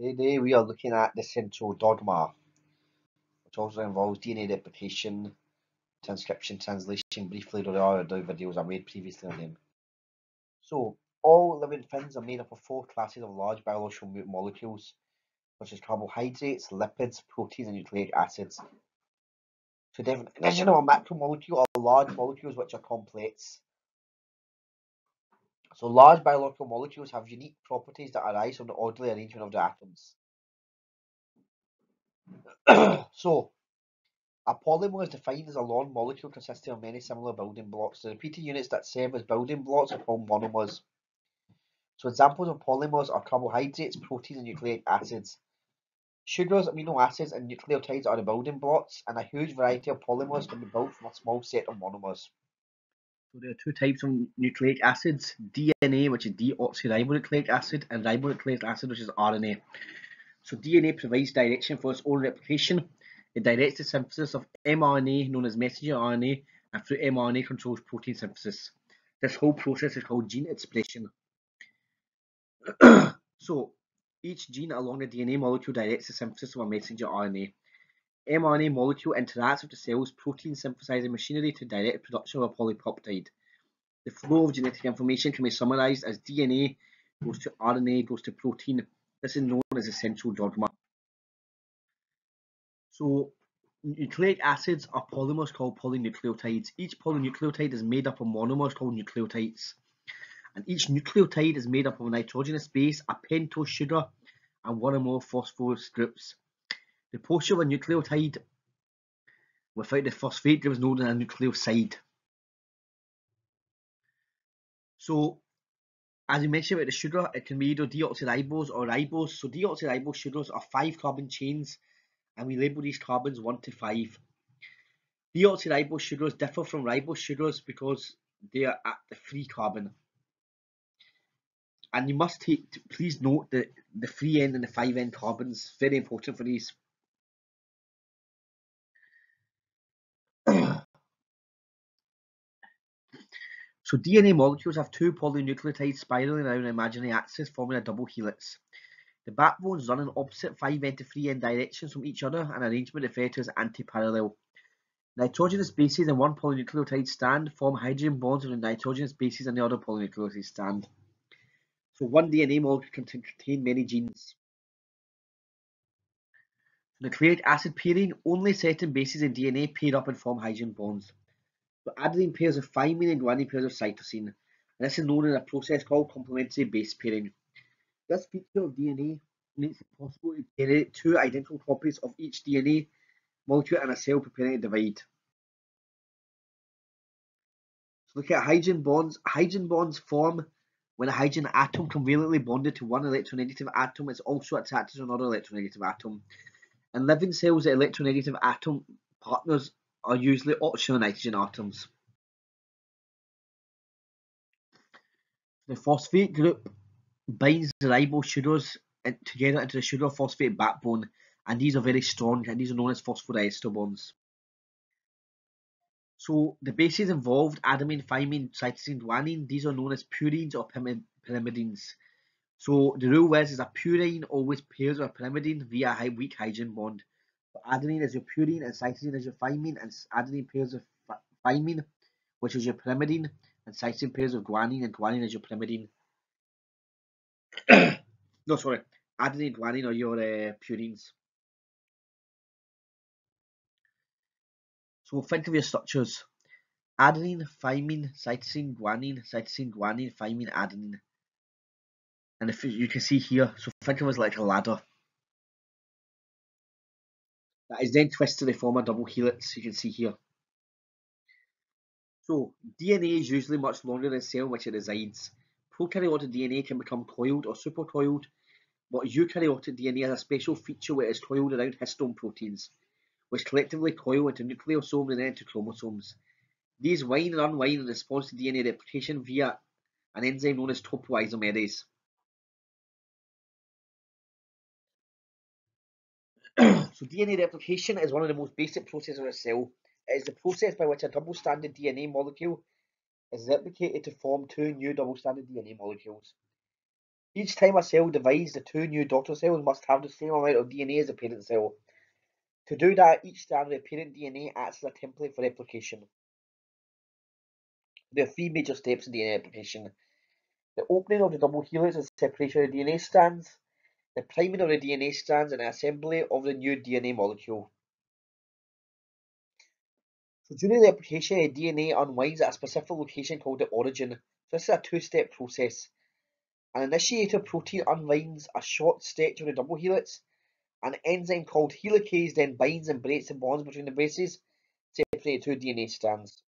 Today we are looking at the central dogma, which also involves DNA replication, transcription, translation. Briefly, there are other videos I made previously on them. So, all living things are made up of four classes of large biological molecules, such as carbohydrates, lipids, proteins, and nucleic acids. So, definition of a macromolecule are large molecules which are complex. So large biological molecules have unique properties that arise from the orderly arrangement of the atoms. so, a polymer is defined as a long molecule consisting of many similar building blocks. The repeating units that serve as building blocks are called monomers. So examples of polymers are carbohydrates, proteins, and nucleic acids. Sugars, amino acids, and nucleotides are the building blocks, and a huge variety of polymers can be built from a small set of monomers. So there are two types of nucleic acids, DNA, which is deoxyribonucleic acid, and ribonucleic acid, which is RNA. So DNA provides direction for its own replication. It directs the synthesis of mRNA, known as messenger RNA, and through mRNA controls protein synthesis. This whole process is called gene expression. so each gene along the DNA molecule directs the synthesis of a messenger RNA mRNA molecule interacts with the cell's protein synthesizing machinery to direct production of a polypeptide. The flow of genetic information can be summarized as DNA goes to RNA goes to protein. This is known as essential dogma. So nucleic acids are polymers called polynucleotides. Each polynucleotide is made up of monomers called nucleotides. And each nucleotide is made up of a nitrogenous base, a pentose sugar, and one or more phosphorus groups. The posture of a nucleotide without the phosphate group is known as a nucleoside. So, as we mentioned about the sugar, it can be either deoxyribose or ribose. So deoxyribose sugars are five carbon chains and we label these carbons 1 to 5. Deoxyribose sugars differ from ribose sugars because they are at the free carbon. And you must take, please note that the free end and the 5 end carbons, very important for these. So DNA molecules have two polynucleotides spiraling around an imaginary axis forming a double helix. The backbones run in opposite 5 end to 3 end directions from each other, an arrangement referred to as antiparallel. Nitrogenous bases in one polynucleotide stand form hydrogen bonds with the nitrogenous bases in the other polynucleotide stand. So one DNA molecule can contain many genes. Nucleic acid pairing, only certain bases in DNA pair up and form hydrogen bonds. So adenine pairs of thymine and guanine pairs of cytosine. And this is known in a process called complementary base pairing. This feature of DNA makes it possible to generate two identical copies of each DNA molecule in a cell preparing to divide. So look at hydrogen bonds. Hydrogen bonds form when a hydrogen atom covalently bonded to one electronegative atom is also attached to another electronegative atom. In living cells, the electronegative atom partners are usually oxygen nitrogen atoms. The phosphate group binds the ribose sugars together into the sugar phosphate backbone and these are very strong and these are known as phosphodiester bonds. So the bases involved, adenine, thymine, cytosine, guanine, these are known as purines or pyrimidines. So the rule is, is a purine always pairs with a pyrimidine via a weak hydrogen bond adenine is your purine and cytosine is your thymine and adenine pairs of thymine which is your pyrimidine and cytosine pairs of guanine and guanine is your pyrimidine. No sorry. Adenine guanine are your uh, purines. So think of your structures. Adenine thymine cytosine guanine cytosine guanine thymine adenine and if you can see here so think of it as like a ladder that is then twisted to form a double helix, you can see here. So, DNA is usually much longer than the cell in which it resides. Prokaryotic DNA can become coiled or supercoiled, but eukaryotic DNA has a special feature where it is coiled around histone proteins, which collectively coil into nucleosomes and then into chromosomes. These wind and unwind in response to DNA replication via an enzyme known as topoisomerase. So DNA replication is one of the most basic processes of a cell. It is the process by which a double-stranded DNA molecule is replicated to form two new double-stranded DNA molecules. Each time a cell divides, the two new daughter cells must have the same amount of DNA as the parent cell. To do that, each strand of the parent DNA acts as a template for replication. There are three major steps in DNA replication. The opening of the double helix and separation of the DNA strands, the priming of the DNA strands, and assembly of the new DNA molecule. So during the replication, the DNA unwinds at a specific location called the origin. So this is a two-step process. An initiator protein unwinds a short stretch of the double helix. An enzyme called helicase then binds and breaks the bonds between the bases, separating the two DNA strands.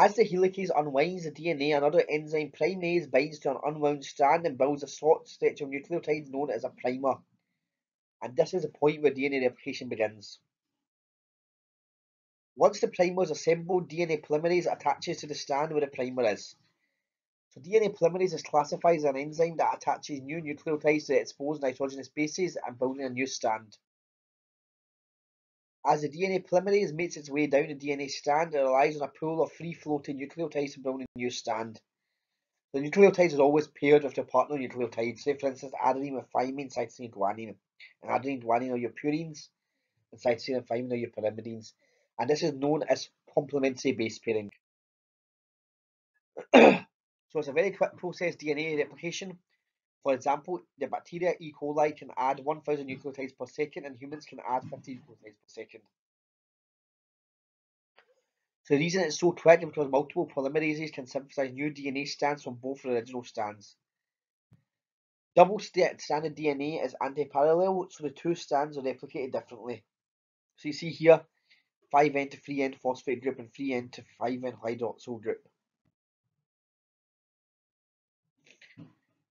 As the helicase unwinds the DNA, another enzyme primase binds to an unwound strand and builds a short stretch of nucleotides known as a primer. And this is the point where DNA replication begins. Once the primer is assembled, DNA polymerase attaches to the strand where the primer is. So DNA polymerase is classified as an enzyme that attaches new nucleotides to exposed nitrogenous bases and building a new strand. As the DNA polymerase makes its way down the DNA strand, it relies on a pool of free-floating nucleotides to build a new strand. The nucleotides are always paired with their partner nucleotides. Say, for instance, adenine with thymine, cytosine and guanine. And adenine and guanine are your purines, and cytosine and thymine are your pyrimidines. And this is known as complementary base pairing. so it's a very quick process DNA replication. For example, the bacteria E. coli can add 1000 nucleotides per second and humans can add 50 nucleotides per second. The reason it's so quick is because multiple polymerases can synthesize new DNA strands from both original strands. Double stranded DNA is anti-parallel, so the two strands are replicated differently. So you see here, 5N to 3N phosphate group and 3N to 5N hydroxyl group.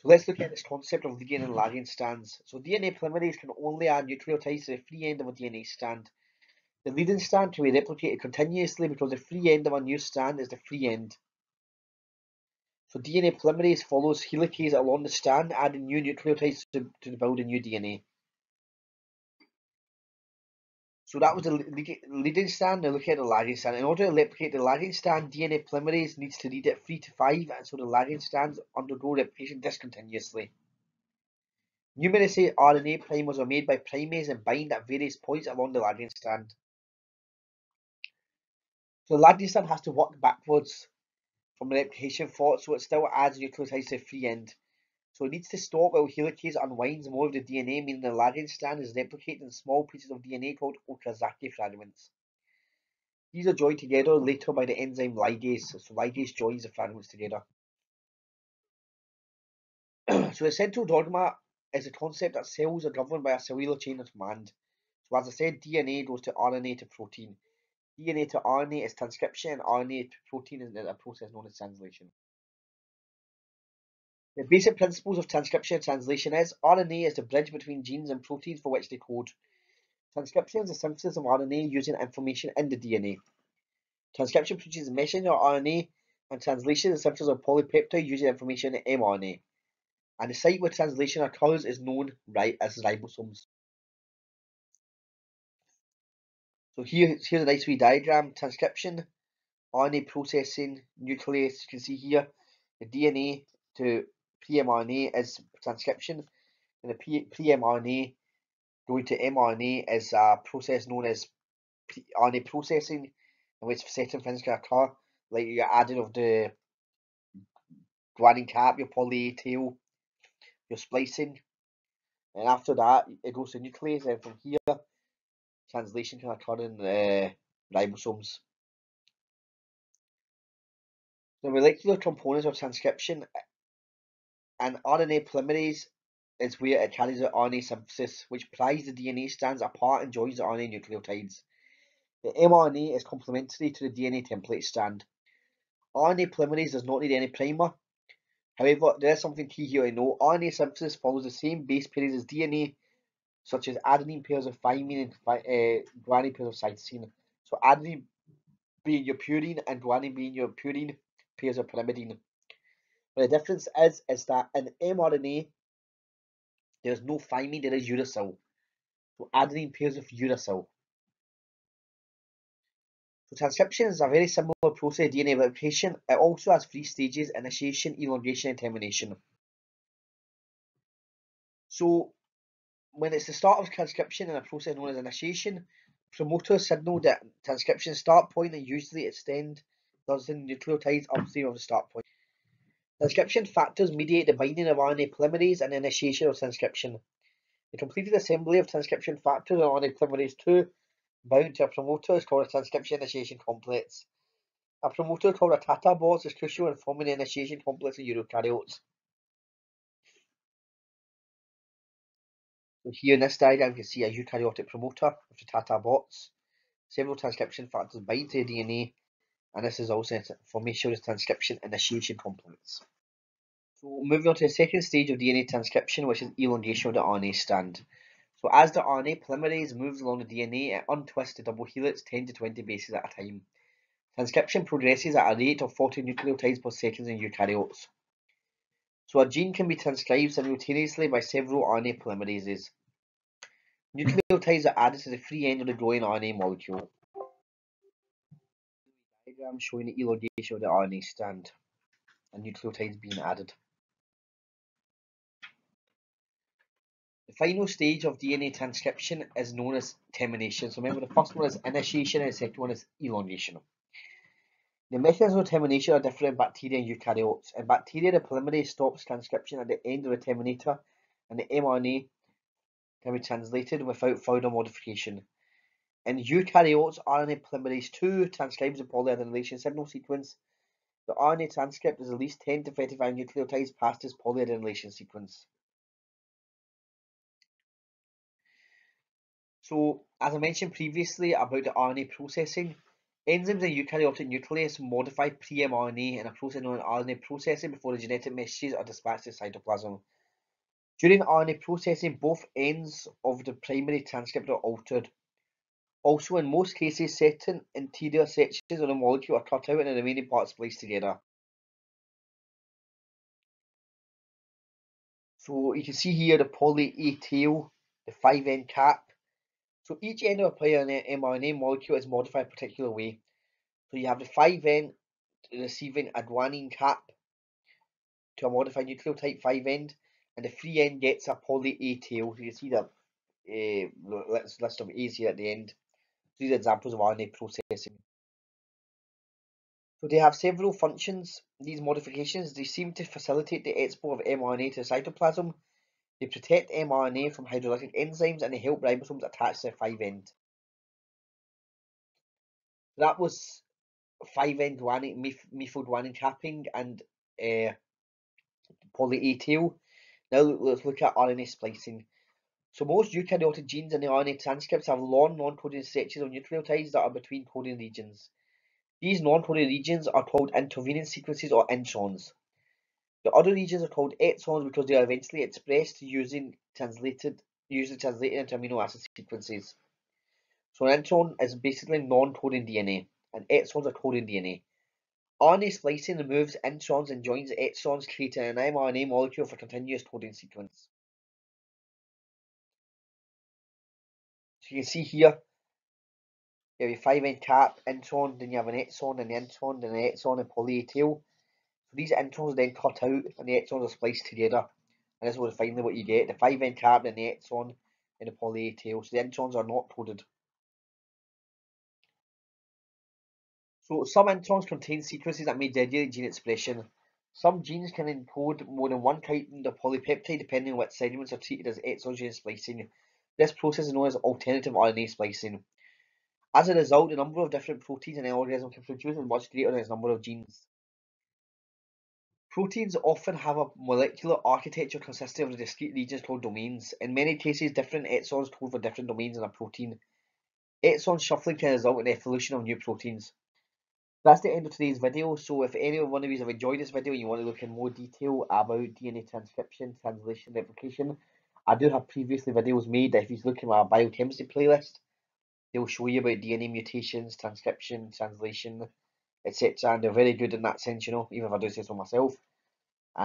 So let's look at this concept of leading and lagging strands. So DNA polymerase can only add nucleotides to the free end of a DNA strand. The leading strand can be replicated continuously because the free end of a new strand is the free end. So DNA polymerase follows helicase along the strand, adding new nucleotides to, to build a new DNA. So that was the leading strand. Now look at the lagging strand. In order to replicate the lagging strand, DNA polymerase needs to read it 3 to 5, and so the lagging strands undergo replication discontinuously. Numerous RNA primers are made by primase and bind at various points along the lagging strand. So the lagging strand has to work backwards from the replication fork, so it still adds nucleotides to the free end. So it needs to stop while helicase unwinds more of the DNA, meaning the lagging strand is replicated in small pieces of DNA called Okazaki fragments. These are joined together later by the enzyme ligase, so ligase joins the fragments together. so the central dogma is the concept that cells are governed by a cellular chain of command. So as I said, DNA goes to RNA to protein. DNA to RNA is transcription, and RNA to protein is a process known as translation. The basic principles of transcription and translation is RNA is the bridge between genes and proteins for which they code. Transcription is the synthesis of RNA using information in the DNA. Transcription produces messenger RNA, and translation is the synthesis of polypeptide using information in mRNA. And the site where translation occurs is known right as ribosomes. So here, here's a nice wee diagram. Transcription, RNA processing, nuclease, you can see here, the DNA to pre-mRNA is transcription, and the pre-mRNA going to mRNA is a process known as RNA processing, in which certain things can occur, like your adding of the guanine cap, your poly tail, your splicing, and after that it goes to nuclease, and from here translation can occur in the ribosomes. The molecular components of transcription an RNA polymerase is where it carries out RNA synthesis, which pries the DNA strands apart and joins the RNA nucleotides. The mRNA is complementary to the DNA template strand. RNA polymerase does not need any primer. However, there is something key here I know. RNA synthesis follows the same base pairs as DNA, such as adenine pairs of thymine and uh, guanine pairs of cytosine. So adenine being your purine and guanine being your purine pairs of pyrimidine. But the difference is, is that in mRNA, there's no thymine, there is uracil. So adenine pairs with uracil. So transcription is a very similar process DNA replication. It also has three stages, initiation, elongation and termination. So when it's the start of transcription in a process known as initiation, promoters signal that transcription start point and usually extend in nucleotides upstream of the start point. Transcription factors mediate the binding of RNA polymerase and initiation of transcription. The completed assembly of transcription factors on RNA polymerase 2 bound to a promoter is called a transcription initiation complex. A promoter called a TATA box is crucial in forming the initiation complex in eukaryotes. So here in this diagram you can see a eukaryotic promoter with the TATA box. Several transcription factors bind to the DNA and this is also formation of the transcription initiation complex. So moving on to the second stage of DNA transcription which is elongation of the RNA strand. So as the RNA polymerase moves along the DNA, it untwists the double helix 10 to 20 bases at a time. Transcription progresses at a rate of 40 nucleotides per second in eukaryotes. So a gene can be transcribed simultaneously by several RNA polymerases. Nucleotides are added to the free end of the growing RNA molecule. Diagram showing the elongation of the RNA strand and nucleotides being added. The final stage of DNA transcription is known as termination. So remember the first one is initiation and the second one is elongation. The mechanisms of termination are different in bacteria and eukaryotes. In bacteria, the polymerase stops transcription at the end of the terminator and the mRNA can be translated without further modification. In eukaryotes, RNA polymerase 2 transcribes the polyadenylation signal sequence. The RNA transcript is at least 10 to 35 nucleotides past this polyadenylation sequence. So, as I mentioned previously about the RNA processing, enzymes in eukaryotic nucleus modify pre-mRNA in a process known as RNA processing before the genetic messages are dispatched to cytoplasm. During RNA processing, both ends of the primary transcript are altered. Also, in most cases, certain interior sections of the molecule are cut out and the remaining parts spliced together. So you can see here the poly A tail, the 5N cap, so each end of a mRNA molecule is modified a particular way. So you have the 5N receiving a guanine cap to a modified nucleotide 5 end, and the free end gets a poly A tail. So you can see the uh, list of A's here at the end. These examples of RNA processing. So they have several functions. These modifications they seem to facilitate the export of mRNA to the cytoplasm they protect mRNA from hydrolytic enzymes and they help ribosomes attach to the 5 end. That was 5 end guanine, methyl guanine capping and uh, poly A tail. Now let's look at RNA splicing. So most eukaryotic genes in the RNA transcripts have long non-coding stretches of nucleotides that are between coding regions. These non-coding regions are called intervening sequences or introns. The other regions are called exons because they are eventually expressed using translated, usually translated into amino acid sequences. So an intron is basically non-coding DNA, and exons are coding DNA. RNA splicing removes introns and joins exons, creating an mRNA molecule for continuous coding sequence. So you can see here, you have a 5 end cap, intron, then you have an exon, and the intron, then an exon, and poly tail. So these introns are then cut out and the exons are spliced together. And this is finally what you get, the 5 end cap, and the exon in the poly tail. So the introns are not coded. So some introns contain sequences that may regulate gene expression. Some genes can encode more than one kind of polypeptide depending on which segments are treated as exogenous splicing. This process is known as alternative RNA splicing. As a result, the number of different proteins in an organism can produce is much greater than its number of genes. Proteins often have a molecular architecture consisting of discrete regions called domains. In many cases, different exons code for different domains in a protein. Exon shuffling can result in the evolution of new proteins. That's the end of today's video. So if any of one of you have enjoyed this video and you want to look in more detail about DNA transcription, translation, replication, I do have previously videos made. If you look at my biochemistry playlist, they'll show you about DNA mutations, transcription, translation, etc. And they're very good in that sense, you know, even if I do say so myself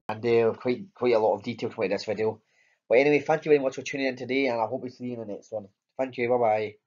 and uh, quite quite a lot of detail to this video. But anyway, thank you very much for tuning in today, and I hope we see you in the next one. Thank you. Bye bye.